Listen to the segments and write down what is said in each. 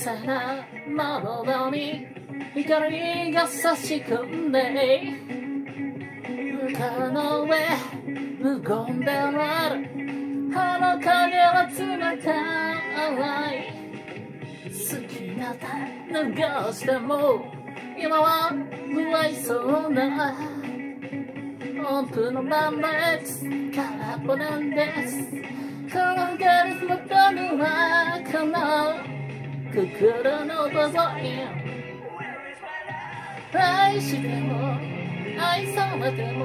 さな窓に光が差し込んで床の上無言である葉の影は冷たい好きなた流しても今は不愛想な音符のままです空っぽなんです転がる元の中の心のデザイン愛しても愛されても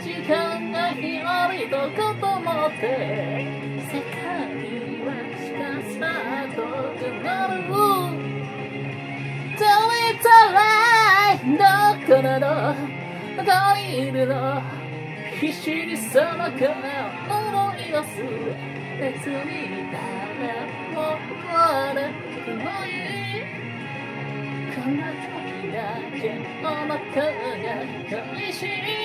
時間が広いとこと思って世界はひたすら遠くなるどれたらどこなのどこにいるの必死にその声を思い出す別に誰も悪くないこんな時だけあなたが恋しい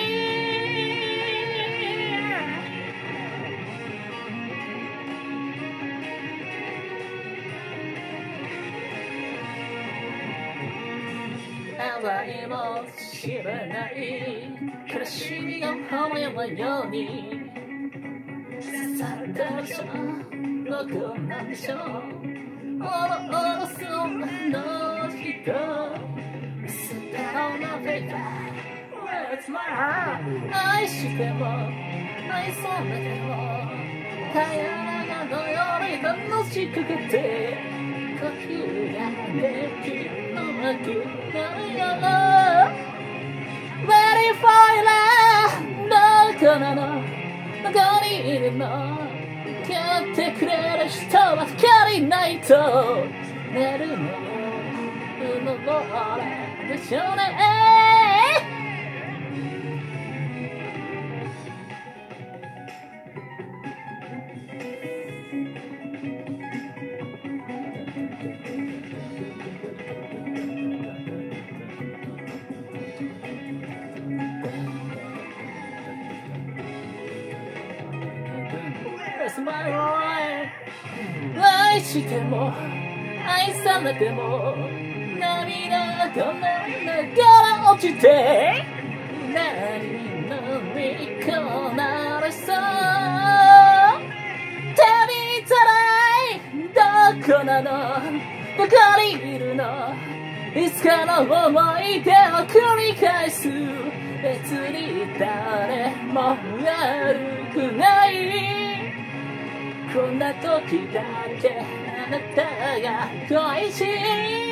愛も知らない。苦しみが浜山ように。刺されたでしょどこなんでしょう。おろおろそんな人捨てたなフェイター Where's my heart. 愛しても愛されてもたやがのように楽しくて呼吸ができるのはくないよ Ready for you どこなの。どこにいるの。やってくれる人は光ないと寝るのうぬぼれでしょうね。愛しても愛されても涙がこないながら落ちて何のにこなれそう旅たらいどこなのどこにいるのいつかの思い出を繰り返す別に誰も悪くないこんな時だけあなたが恋しい